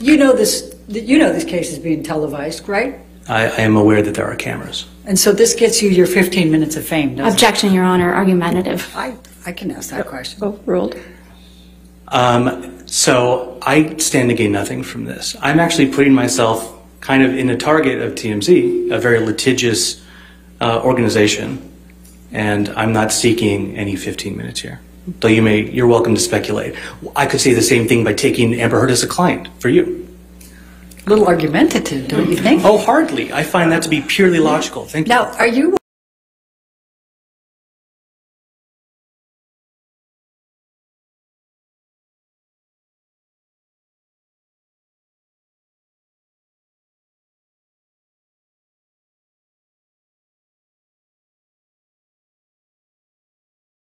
you know this, you know this case is being televised, right? I, I am aware that there are cameras. And so this gets you your 15 minutes of fame, doesn't it? Objection, Your Honor, argumentative. I, I can ask that question. Overruled. Um, so I stand to gain nothing from this. I'm actually putting myself kind of in a target of TMZ, a very litigious uh, organization, and I'm not seeking any 15 minutes here. Though you may, you're welcome to speculate. I could say the same thing by taking Amber Heard as a client for you. A little argumentative, don't you think? Oh, hardly. I find that to be purely logical. Thank you. Now, are you